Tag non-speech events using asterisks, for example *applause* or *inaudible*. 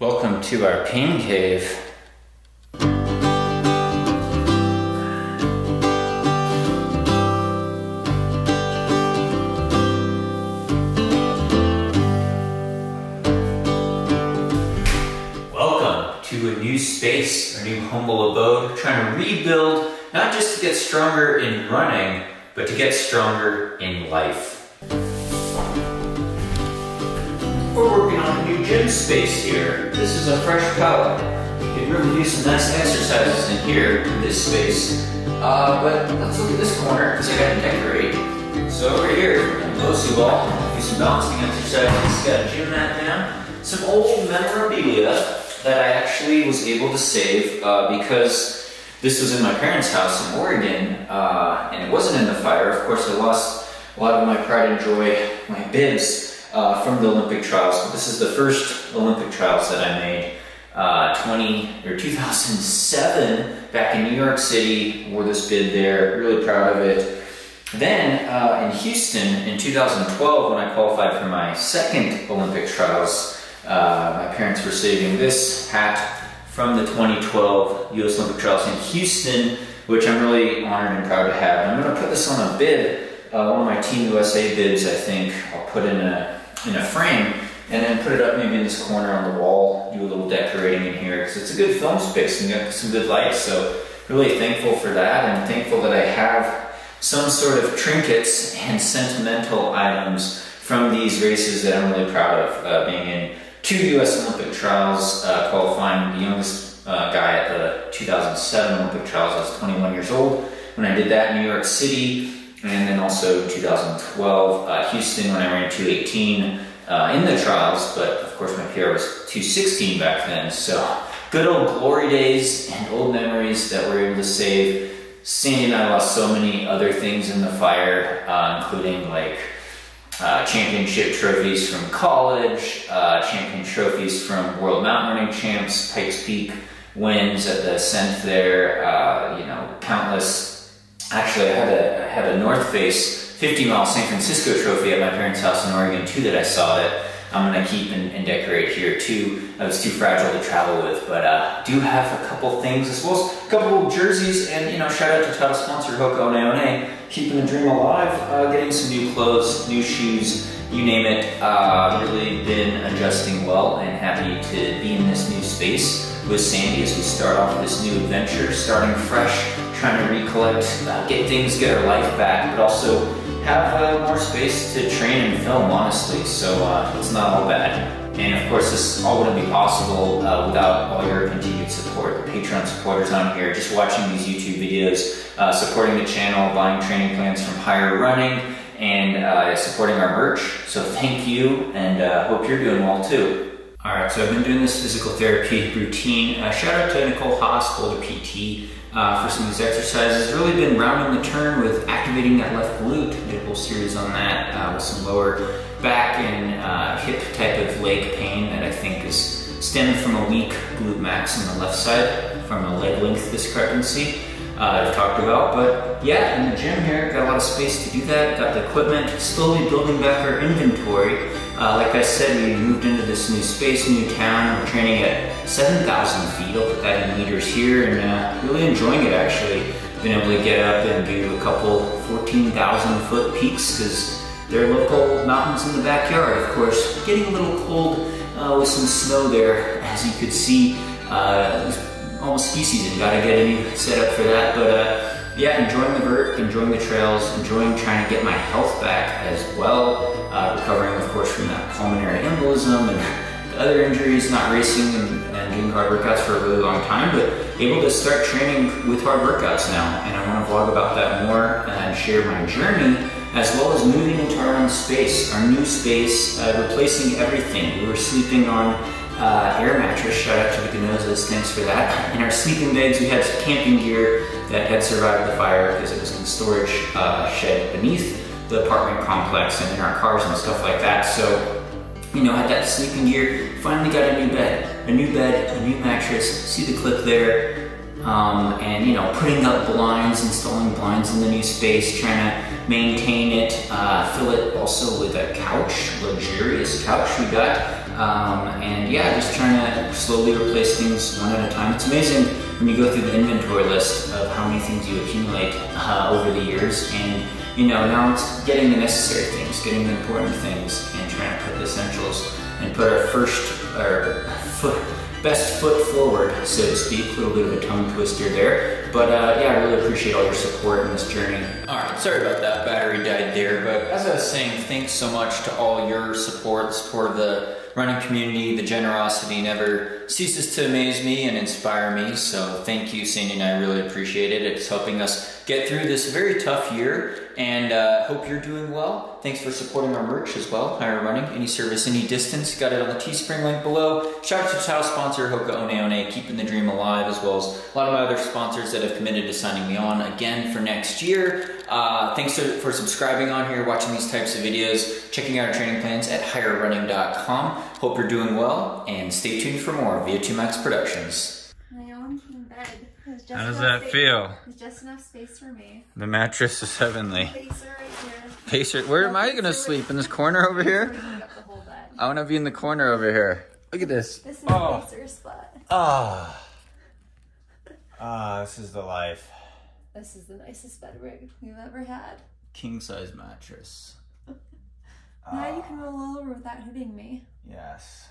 Welcome to our pain cave. Welcome to a new space, a new humble abode, trying to rebuild, not just to get stronger in running, but to get stronger in life. Gym space here. This is a fresh palette. You can really do some nice exercises in here, in this space. Uh, but let's look at this corner, because I gotta decorate. So over here, Bosu ball, do some balancing exercises, got a gym mat down, some old memorabilia that I actually was able to save uh, because this was in my parents' house in Oregon, uh, and it wasn't in the fire. Of course, I lost a lot of my pride and joy, my bibs, uh, from the Olympic trials, this is the first Olympic trials that I made. Uh, 20 or 2007 back in New York City, wore this bib there, really proud of it. Then uh, in Houston in 2012, when I qualified for my second Olympic trials, uh, my parents were saving this hat from the 2012 US Olympic trials in Houston, which I'm really honored and proud to have. And I'm going to put this on a bib, uh, one of my Team USA bibs, I think. I'll put in a in a frame and then put it up maybe in this corner on the wall, do a little decorating in here because it's a good film space and got some good lights. So really thankful for that and thankful that I have some sort of trinkets and sentimental items from these races that I'm really proud of. Uh, being in two U.S. Olympic trials, uh, qualifying the youngest uh, guy at the 2007 Olympic trials. I was 21 years old when I did that in New York City and then also 2012 uh, Houston when I ran 218 uh, in the trials, but of course my PR was 216 back then. So good old glory days and old memories that we're able to save. Sandi and I lost so many other things in the fire, uh, including like uh, championship trophies from college, uh, champion trophies from World Mountain Running Champs, Pikes Peak wins at the ascent there, uh, you know, countless Actually, I had a, I had a North Face 50 mile San Francisco trophy at my parents' house in Oregon too that I saw that I'm gonna keep and, and decorate here too. I was too fragile to travel with, but uh, do have a couple things as well as a couple jerseys and you know shout out to title sponsor Hoka One One, keeping the dream alive, uh, getting some new clothes, new shoes, you name it. Uh, really been adjusting well and happy to be in this new space with Sandi as we start off this new adventure, starting fresh trying to recollect, uh, get things, get our life back, but also have uh, more space to train and film, honestly. So uh, it's not all bad. And of course, this all wouldn't be possible uh, without all your continued support. The Patreon supporters on here, just watching these YouTube videos, uh, supporting the channel, buying training plans from Higher Running, and uh, supporting our merch. So thank you, and hope you're doing well too. All right, so I've been doing this physical therapy routine. shout out to Nicole Hospital, the PT uh, for some of these exercises. Really been rounding the turn with activating that left glute. Did a whole series on that uh, with some lower back and uh, hip type of leg pain that I think is stemmed from a weak glute max on the left side from a leg length discrepancy. Uh, I've talked about, but yeah, in the gym here, got a lot of space to do that, got the equipment, slowly building back our inventory. Uh, like I said, we moved into this new space, new town. We're training at 7,000 feet. I'll put that in meters here and uh, really enjoying it actually. Been able to get up and do a couple 14,000 foot peaks because there are local mountains in the backyard. Of course, getting a little cold uh, with some snow there. As you could see, uh, almost ski season. Got to get a new setup for that. But uh, yeah, enjoying the vert, enjoying the trails, enjoying trying to get my health back as well. Uh, recovering, of course, from that pulmonary embolism and other injuries, not racing and, and, doing hard workouts for a really long time, but able to start training with hard workouts now. And I want to vlog about that more and share my journey as well as moving into our own space, our new space, uh, replacing everything. We were sleeping on uh, air mattress. Shout out to the thanks for that. In our sleeping bags, we had camping gear that had survived the fire because it was in the storage uh, shed beneath the apartment complex and in our cars and stuff like that. So, you know, had that sleeping gear. Finally got a new bed, a new bed, a new mattress. See the clip there. Um, and you know, putting up blinds, installing blinds in the new space, trying to maintain it, uh, fill it also with a couch, luxurious couch we got Um, and yeah, just trying to slowly replace things one at a time. It's amazing when you go through the inventory list of how many things you accumulate uh, over the years. And you know, now it's getting the necessary things, getting the important things, and trying to put the essentials and put our first, our foot, best foot forward, so to speak. A little bit of a tongue twister there. But uh, yeah, I really appreciate all your support in this journey. All right, sorry about that. Battery died there. But as I was saying, thanks so much to all your support, support of the running community. The generosity never ceases to amaze me and inspire me. So thank you, Sandi and I really appreciate it. It's helping us get through this very tough year and uh, hope you're doing well. Thanks for supporting our merch as well. Higher Running, any surface, any distance. Got it on the Teespring link below. Shout out to title sponsor Hoka One One, keeping the dream alive, as well as a lot of my other sponsors that have committed to signing me on again for next year. Uh, thanks to, for subscribing on here, watching these types of videos, checking out our training plans at higherrunning.com. Hope you're doing well, and stay tuned for more VO2 Max Productions. My own king bed. There's just How does that space- feel? There's just enough space for me. The mattress is heavenly. Pacer right here. Pacer, where am I gonna sleep? In this corner over here? Bringing up the whole bed. I wanna be in the corner over here. Look at this. This is Oh. pacer spot. Ah. Ah, this is the life. This is the nicest bed rig we've ever had. King size mattress. *laughs* Now you can roll over without hitting me. Yes.